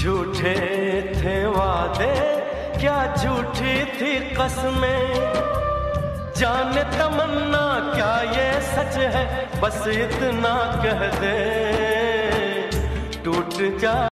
झूठे थे वादे, क्या झूठी थी कसमें? जान तमन्ना, क्या ये सच है? बस इतना कह दे, टूट जा